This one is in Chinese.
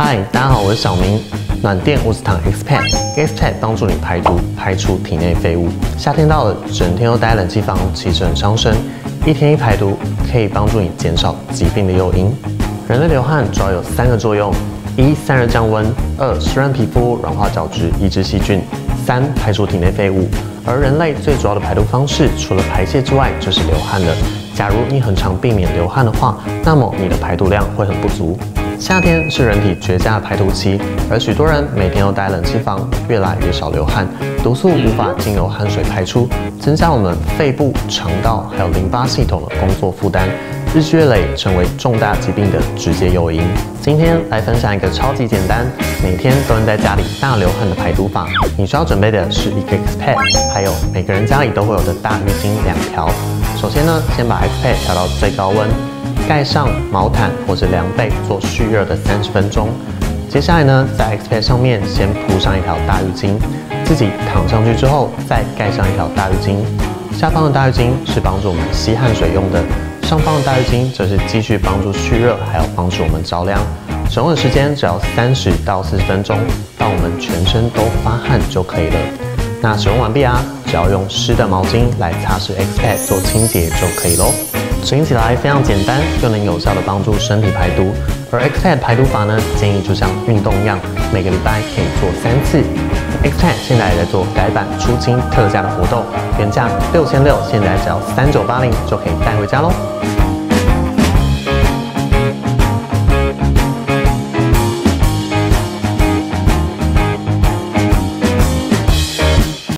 嗨，大家好，我是小明。暖电无脂糖 X Pad，X Pad 帮助你排毒，排出体内废物。夏天到了，整天都待冷气房，其实很伤身。一天一排毒，可以帮助你减少疾病的诱因。人类流汗主要有三个作用：一、散热降温；二、湿润皮肤，软化角质，抑制细菌；三、排出体内废物。而人类最主要的排毒方式，除了排泄之外，就是流汗了。假如你很常避免流汗的话，那么你的排毒量会很不足。夏天是人体绝佳的排毒期，而许多人每天都待冷气房，越来越少流汗，毒素无法经由汗水排出，增加我们肺部、肠道还有淋巴系统的工作负担，日积月累成为重大疾病的直接诱因。今天来分享一个超级简单，每天都能在家里大流汗的排毒法。你需要准备的是一个 X Pad，还有每个人家里都会有的大浴巾两条。首先呢，先把 X Pad 调到最高温。盖上毛毯或者凉被做蓄热的三十分钟。接下来呢，在 X Pad 上面先铺上一条大浴巾，自己躺上去之后再盖上一条大浴巾。下方的大浴巾是帮助我们吸汗水用的，上方的大浴巾则是继续帮助蓄热，还有帮助我们着凉。使用的时间只要三十到四十分钟，让我们全身都发汗就可以了。那使用完毕啊，只要用湿的毛巾来擦拭 X Pad 做清洁就可以喽。使用起来非常简单，又能有效的帮助身体排毒。而 X Pad 排毒法呢，建议就像运动一样，每个礼拜可以做三次。X Pad 现在也在做改版出清特价的活动，原价六千六，现在只要三九八零就可以带回家喽。